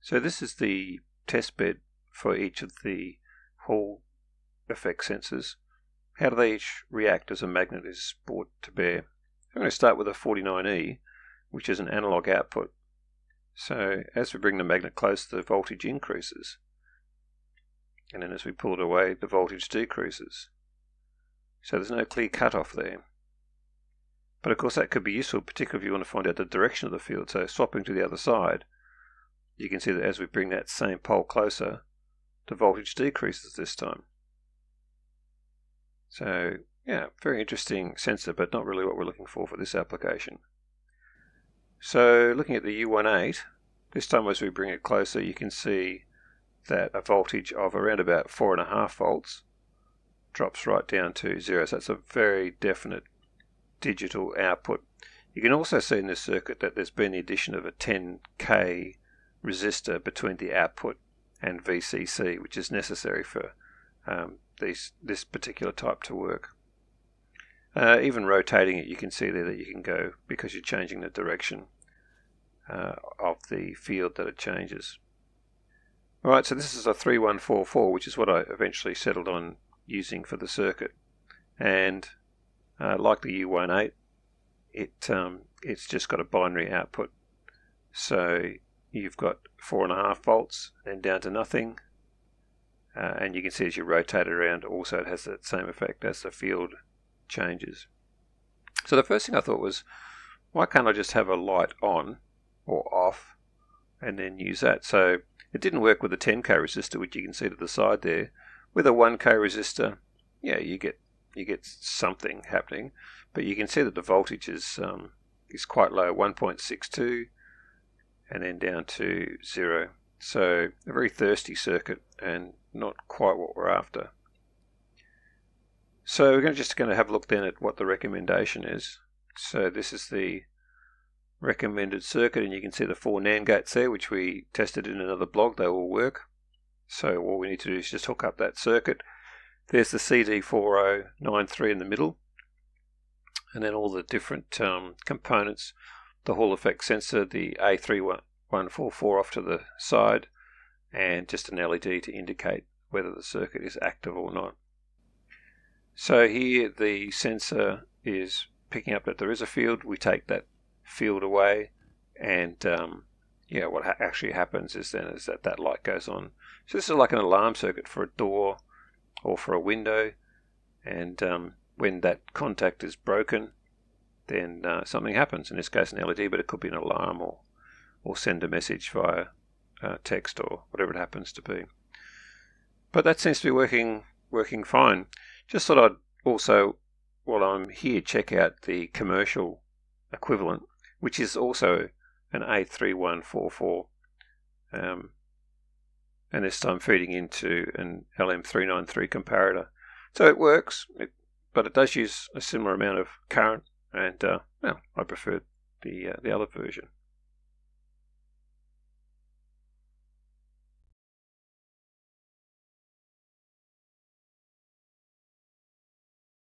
So this is the test bed for each of the Hall effect sensors. How do they each react as a magnet is brought to bear? I'm going to start with a 49E, which is an analog output. So as we bring the magnet close, the voltage increases. And then as we pull it away, the voltage decreases. So there's no clear cutoff there. But of course that could be useful, particularly if you want to find out the direction of the field. So swapping to the other side, you can see that as we bring that same pole closer, the voltage decreases this time. So yeah, very interesting sensor, but not really what we're looking for for this application. So looking at the U18, this time as we bring it closer, you can see that a voltage of around about 4.5 volts drops right down to zero. So that's a very definite digital output. You can also see in this circuit that there's been the addition of a 10k resistor between the output and VCC, which is necessary for um, these, this particular type to work. Uh, even rotating it, you can see there that you can go because you're changing the direction uh, of the field that it changes. Alright, so this is a 3144, which is what I eventually settled on using for the circuit. And uh, like the U18, it um, it's just got a binary output. So you've got four and a half volts, and down to nothing. Uh, and you can see as you rotate it around, also it has that same effect as the field changes. So the first thing I thought was, why can't I just have a light on or off and then use that? So it didn't work with a 10k resistor, which you can see to the side there. With a 1k resistor, yeah, you get you get something happening, but you can see that the voltage is um, is quite low, 1.62 and then down to zero. So a very thirsty circuit and not quite what we're after. So we're just going to have a look then at what the recommendation is. So this is the recommended circuit and you can see the four NAND gates there which we tested in another blog, they all work. So all we need to do is just hook up that circuit. There's the CD4093 in the middle and then all the different um, components the Hall effect sensor, the A3144 off to the side, and just an LED to indicate whether the circuit is active or not. So here the sensor is picking up that there is a field. We take that field away, and um, yeah, what ha actually happens is then is that that light goes on. So this is like an alarm circuit for a door or for a window, and um, when that contact is broken, then uh, something happens. In this case, an LED, but it could be an alarm or or send a message via uh, text or whatever it happens to be. But that seems to be working working fine. Just thought I'd also, while I'm here, check out the commercial equivalent, which is also an A3144, um, and this time feeding into an LM393 comparator. So it works, it, but it does use a similar amount of current and uh, well, I prefer the uh, the other version.